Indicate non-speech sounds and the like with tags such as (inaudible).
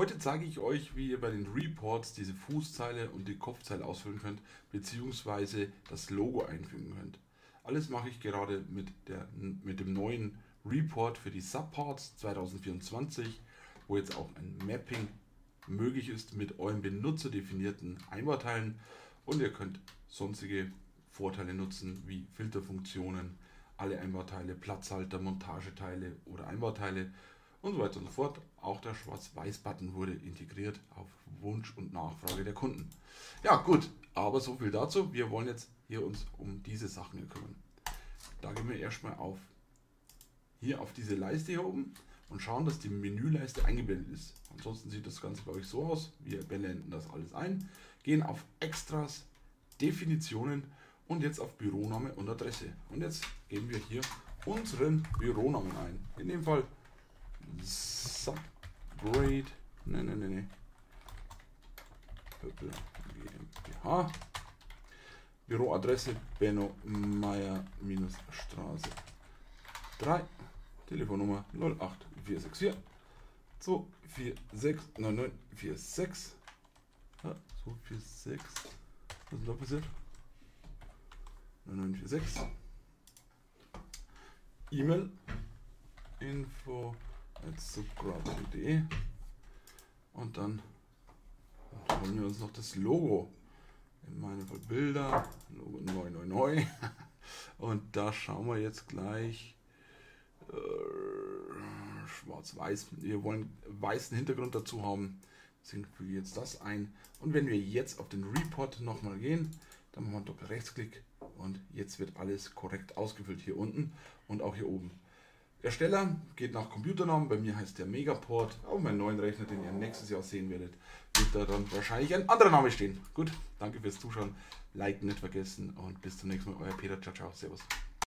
Heute zeige ich euch, wie ihr bei den Reports diese Fußzeile und die Kopfzeile ausfüllen könnt, beziehungsweise das Logo einfügen könnt. Alles mache ich gerade mit, der, mit dem neuen Report für die Subparts 2024, wo jetzt auch ein Mapping möglich ist mit euren benutzerdefinierten Einbauteilen und ihr könnt sonstige Vorteile nutzen wie Filterfunktionen, alle Einbauteile, Platzhalter, Montageteile oder Einbauteile und so weiter und so fort. Auch der Schwarz-Weiß-Button wurde integriert auf Wunsch und Nachfrage der Kunden. Ja gut, aber so viel dazu. Wir wollen jetzt hier uns um diese Sachen kümmern. Da gehen wir erstmal auf hier auf diese Leiste hier oben und schauen, dass die Menüleiste eingeblendet ist. Ansonsten sieht das Ganze bei euch so aus. Wir blenden das alles ein, gehen auf Extras, Definitionen und jetzt auf Büroname und Adresse. Und jetzt geben wir hier unseren Büronamen ein. In dem Fall Subgrade, ne, ne, ne, ne. GmbH. Büroadresse Benno Meier Straße 3. Telefonnummer 08464 246 9946. Ja, 246. Was ist da passiert? 9946. E-Mail info subgrad.de und dann holen wir uns noch das Logo. In meinem Fall Bilder, Logo neu, neu, neu. (laughs) Und da schauen wir jetzt gleich äh, schwarz-weiß. Wir wollen weißen Hintergrund dazu haben. Deswegen füge ich jetzt das ein. Und wenn wir jetzt auf den Report nochmal gehen, dann machen wir Doppel-Rechtsklick und jetzt wird alles korrekt ausgefüllt hier unten und auch hier oben. Ersteller geht nach Computernamen, bei mir heißt der Megaport. Auf meinem neuen Rechner, den ihr nächstes Jahr sehen werdet, wird da dann wahrscheinlich ein anderer Name stehen. Gut, danke fürs Zuschauen, liken nicht vergessen und bis zum nächsten Mal, euer Peter, ciao, ciao, servus.